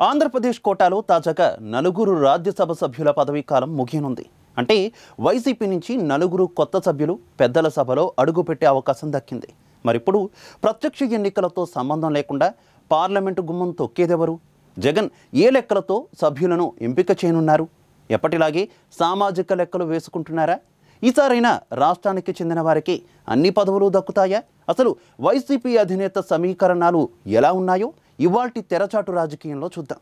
ఆంధ్రప్రదేశ్ కోటాలో తాజాగా నలుగురు రాజ్యసభ సభ్యుల పదవీ కాలం ముగియనుంది. అంటే వైసీపీ నుంచి నలుగురు కొత్త సభ్యులు పెద్దల సభలో అడుగుపెట్టే అవకాశం దక్కింది. మరిప్పుడు ప్రత్యక్ష ఎన్నికలతో సంబంధం లేకుండా పార్లమెంటు గుమ్మం తొక్కేదెవరు? జగన్ ఏ లెక్కలతో సభ్యులను ఎంపిక చేయనున్నారు? ఎప్పటిలాగే సామాజిక లెక్కలు వేసుకుంటున్నారా? ఈసారైనా రాష్ట్రానికి చెందిన వారికి అన్ని పదవులు దక్కుతాయా? అసలు వైసీపీ అధినేత సమీకరణాలు ఎలా ఉన్నాయో? ఇవాల్టి తెరచాటు రాజకీయంలో చూద్దాం.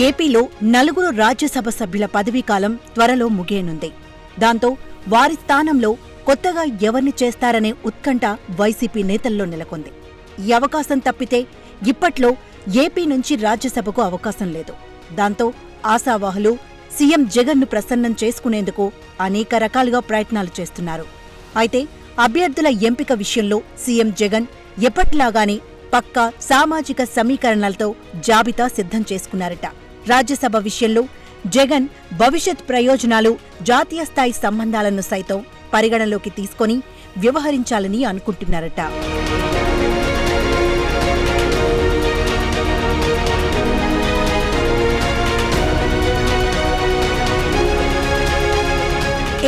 ఏపీలో నలుగురు రాజ్యసభ సభ్యుల పదవీకాలం త్వరలో ముగియనుంది. దాంతో వారి స్థానంలో కొత్తగా ఎవరిని చేస్తారనే ఉత్కంఠ వైసీపీ నేతల్లో నెలకొంది. ఈ అవకాశం తప్పితే ఇప్పట్లో ఏపీ నుంచి రాజ్యసభకు అవకాశం లేదు. దాంతో ఆశావాహులు సీఎం జగన్ను ప్రసన్నం చేసుకునేందుకు అనేక రకాలుగా ప్రయత్నాలు చేస్తున్నారు. అయితే అభ్యర్థుల ఎంపిక విషయంలో సీఎం జగన్ ఎప్పటిలాగానే పక్కా సామాజిక సమీకరణలతో జాబితా సిద్ధం చేసుకున్నారట. రాజ్యసభ విషయంలో జగన్ భవిష్యత్ ప్రయోజనాలు జాతీయ స్థాయి సంబంధాలను సైతం పరిగణలోకి తీసుకొని వ్యవహరించాలని అనుకుంటున్నారట.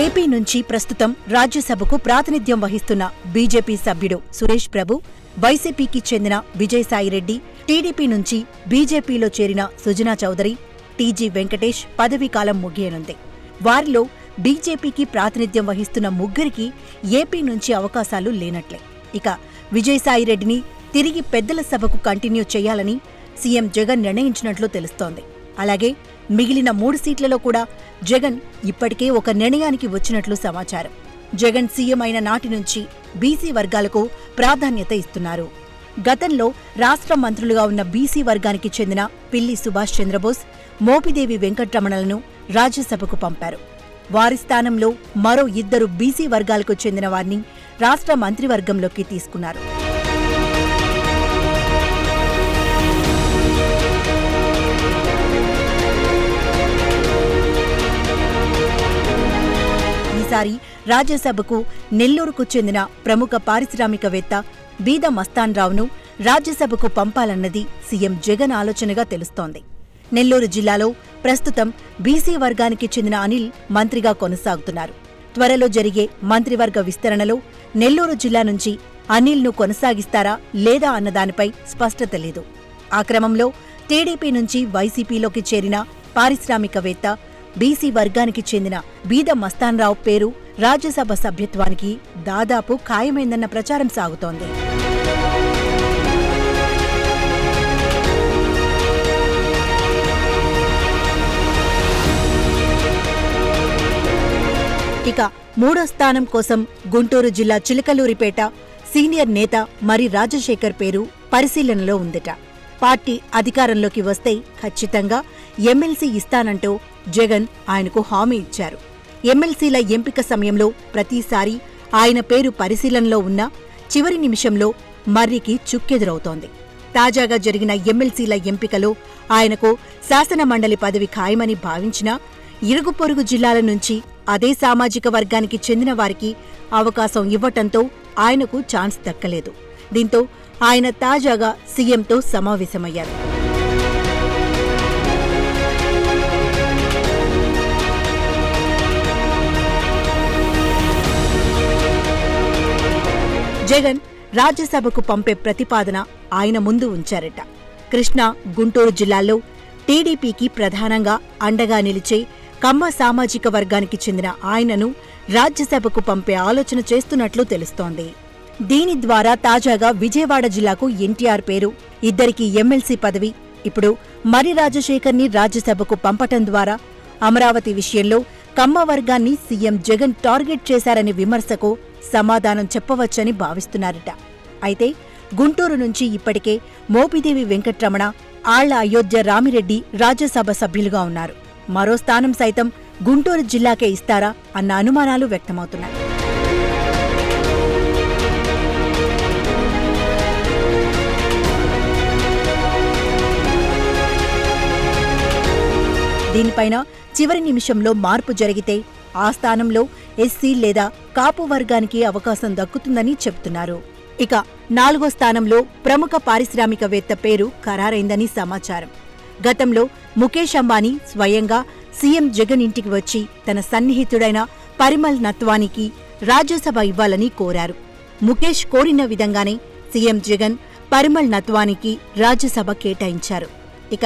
ఏపీ నుంచి ప్రస్తుతం రాజ్యసభకు ప్రాతినిధ్యం వహిస్తున్న బీజేపీ సభ్యుడు సురేష్ ప్రభు వైసీపీకి చెందిన విజయసాయిరెడ్డి టీడీపీ నుంచి బీజేపీలో చేరిన సుజనా చౌదరి టీజీ వెంకటేష్ పదవీకాలం ముగియనుంది. వారిలో బీజేపీకి ప్రాతినిధ్యం వహిస్తున్న ముగ్గురికి ఏపీ నుంచి అవకాశాలు లేనట్లే. ఇక విజయసాయిరెడ్డిని తిరిగి పెద్దల సభకు కంటిన్యూ చేయాలని సీఎం జగన్ నిర్ణయించినట్లు తెలుస్తోంది. అలాగే మిగిలిన మూడు సీట్లలో కూడా జగన్ ఇప్పటికే ఒక నిర్ణయానికి వచ్చినట్లు సమాచారం. జగన్ సీఎం అయిన నాటి నుంచి బీసీ వర్గాలకు ప్రాధాన్యత ఇస్తున్నారు. గతంలో రాష్ట్ర మంత్రులుగా ఉన్న బీసీ వర్గానికి చెందిన పిల్లి సుభాష్ చంద్రబోస్ మోపిదేవి వెంకట్రమణలను రాజ్యసభకు పంపారు. వారి స్థానంలో మరో ఇద్దరు బీసీ వర్గాలకు చెందిన వారిని రాష్ట్ర మంత్రివర్గంలోకి తీసుకున్నారు. ఈసారి రాజ్యసభకు నెల్లూరుకు చెందిన ప్రముఖ పారిశ్రామికవేత్త బీద మస్తాన్ రావును రాజ్యసభకు పంపాలన్నది సీఎం జగన్ ఆలోచనగా తెలుస్తోంది. నెల్లూరు జిల్లాలో ప్రస్తుతం బీసీ వర్గానికి చెందిన అనిల్ మంత్రిగా కొనసాగుతున్నారు. త్వరలో జరిగే మంత్రివర్గ విస్తరణలో నెల్లూరు జిల్లా నుంచి అనిల్ను కొనసాగిస్తారా లేదా అన్నదానిపై స్పష్టత లేదు. ఆ క్రమంలో టీడీపీ నుంచి వైసీపీలోకి చేరిన పారిశ్రామికవేత్త బీసీ వర్గానికి చెందిన బీద మస్తాన్రావు పేరు రాజ్యసభ సభ్యత్వానికి దాదాపు ఖాయమైందన్న ప్రచారం సాగుతోంది. ఇక మూడో స్థానం కోసం గుంటూరు జిల్లా చిలకలూరిపేట సీనియర్ నేత మరి రాజశేఖర్ పేరు పరిశీలనలో ఉందట. పార్టీ అధికారంలోకి వస్తే ఖచ్చితంగా ఎమ్మెల్సీ ఇస్తానంటూ జగన్ ఆయనకు హామీ ఇచ్చారు. ఎమ్మెల్సీల ఎంపిక సమయంలో ప్రతిసారి ఆయన పేరు పరిశీలనలో ఉన్నా చివరి నిమిషంలో మర్రికి చుక్కెదురవుతోంది. తాజాగా జరిగిన ఎమ్మెల్సీల ఎంపికలో ఆయనకు శాసనమండలి పదవి ఖాయమని భావించినా ఇరుగు పొరుగు జిల్లాల నుంచి అదే సామాజిక వర్గానికి చెందిన వారికి అవకాశం ఇవ్వటంతో ఆయనకు ఛాన్స్ దక్కలేదు. దీంతో ఆయన తాజాగా సీఎంతో సమావేశమయ్యారు. జగన్ రాజ్యసభకు పంపే ప్రతిపాదన ఆయన ముందు ఉంచారట. కృష్ణా గుంటూరు జిల్లాల్లో టీడీపీకి ప్రధానంగా అండగా నిలిచే కమ్మ సామాజిక వర్గానికి చెందిన ఆయనను రాజ్యసభకు పంపే ఆలోచన చేస్తున్నట్లు తెలుస్తోంది. దీని ద్వారా తాజాగా విజయవాడ జిల్లాకు ఎన్టీఆర్ పేరు. ఇద్దరికి ఎమ్మెల్సీ పదవి. ఇప్పుడు మరి రాజశేఖర్ని రాజ్యసభకు పంపటం ద్వారా అమరావతి విషయంలో కమ్మ వర్గాన్ని సీఎం జగన్ టార్గెట్ చేశారనే విమర్శకు సమాధానం చెప్పవచ్చని భావిస్తున్నారట. అయితే గుంటూరు నుంచి ఇప్పటికే మోపిదేవి వెంకట్రమణ ఆళ్ళ అయోధ్య రామిరెడ్డి రాజ్యసభ సభ్యులుగా ఉన్నారు. మరో స్థానం సైతం గుంటూరు జిల్లాకే ఇస్తారా అన్న అనుమానాలు వ్యక్తమవుతున్నాయి. దీనిపైన చివరి నిమిషంలో మార్పు జరిగితే ఆ స్థానంలో ఎస్సీ లేదా కాపు వర్గానికి అవకాశం దక్కుతుందని చెబుతున్నారు. ఇక నాలుగో స్థానంలో ప్రముఖ పారిశ్రామికవేత్త పేరు ఖరారైందని సమాచారం. గతంలో ముఖేష్ అంబానీ స్వయంగా సీఎం జగన్ ఇంటికి వచ్చి తన సన్నిహితుడైన పరిమల్ నత్వానికి రాజ్యసభ ఇవ్వాలని కోరారు. ముఖేష్ కోరిన విధంగానే సీఎం జగన్ పరిమల్ నత్వానికి రాజ్యసభ కేటాయించారు. ఇక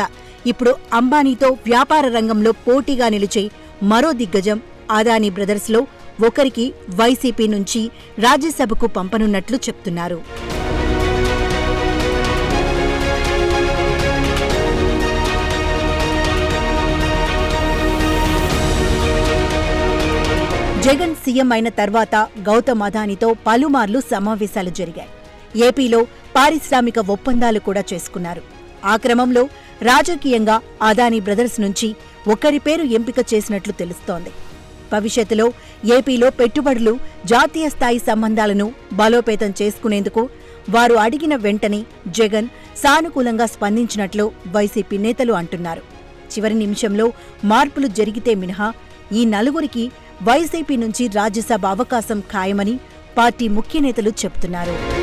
ఇప్పుడు అంబానీతో వ్యాపార రంగంలో పోటీగా నిలిచే మరో దిగ్గజం అదానీ బ్రదర్స్లో ఒకరికి వైసీపీ నుంచి రాజ్యసభకు పంపనున్నట్లు చెప్తున్నారు. జగన్ సీఎం అయిన తర్వాత గౌతమ్ అదానితో పలుమార్లు సమావేశాలు జరిగాయి. ఏపీలో పారిశ్రామిక ఒప్పందాలు కూడా చేసుకున్నారు. ఆ క్రమంలో రాజకీయంగా అదానీ బ్రదర్స్ నుంచి ఒకరి పేరు ఎంపిక చేసినట్లు తెలుస్తోంది. భవిష్యత్తులో ఏపీలో పెట్టుబడులు జాతీయ స్థాయి సంబంధాలను బలోపేతం చేసుకునేందుకు వారు అడిగిన వెంటనే జగన్ సానుకూలంగా స్పందించినట్లు వైసీపీ నేతలు అంటున్నారు. చివరి నిమిషంలో మార్పులు జరిగితే మినహా ఈ నలుగురికి వైసీపీ నుంచి రాజ్యసభ అవకాశం ఖాయమని పార్టీ ముఖ్య నేతలు చెబుతున్నారు.